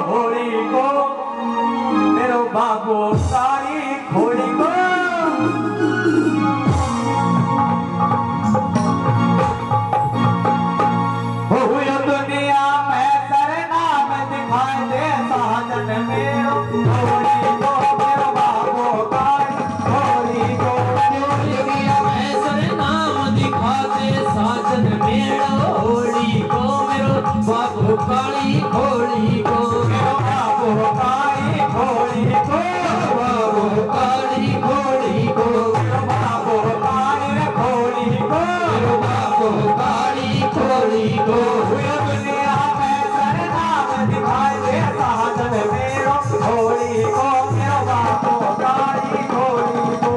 favor e vou, meu babosa. काली होली को बाबू सारी खोड़ी को बाबू काली होली को बाबू सारी खोड़ी को बाबू काली होली को दुनिया में नाम दिखाई दे साजन मेरो खोड़ी को मेरो बाबू सारी खोड़ी को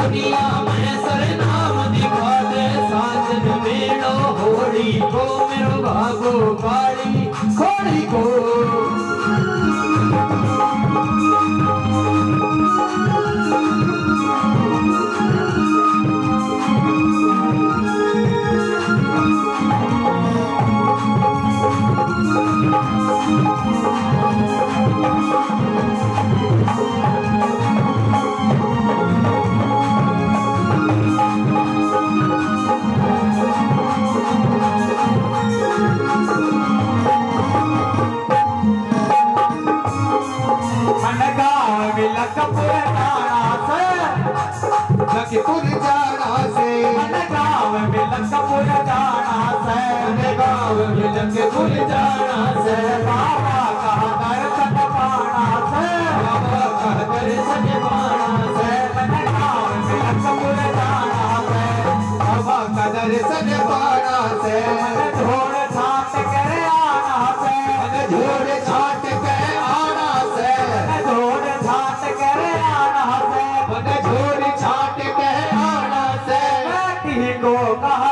दुनिया में सर नाम दिखाते साजन मेरा होली को मेरो बाबू काली लखपुर नारा गाँव में जाना बाबा का पाना से बाबा का दर्शन पाना से से झोड़ छाट कर आना से झोड़ छाट के आना से झोड़ छाट कर आना से झोड़ छाट के आना से बेटी को कहा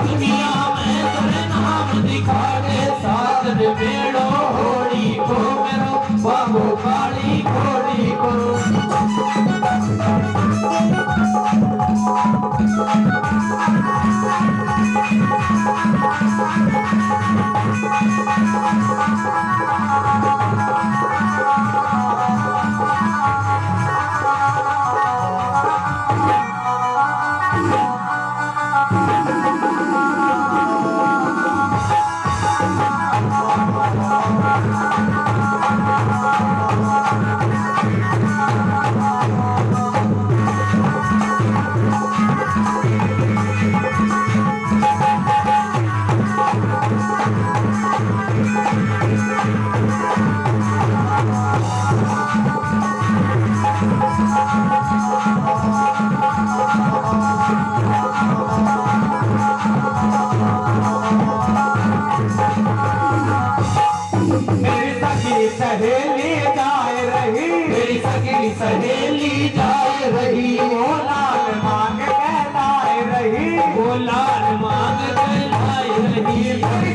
दुनिया में तेरे नाम दिखा दे साजन பேடோ लाल मांग कहलाए रही मेरी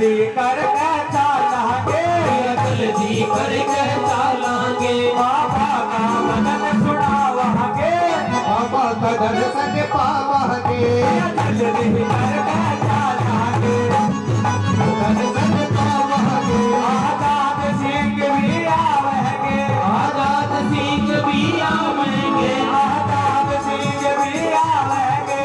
जी कर कहता लागे अकल जी कर कहता लागे बाबा का मदन सुनावागे बाबा का दर्शन पावागे अकल जी कर कहता लागे दर्शन पावागे आज़ाद सिंह भी आवेगे आज़ाद सिंह भी आवेगे, आज़ाद सिंह भी आवेगे।